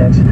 our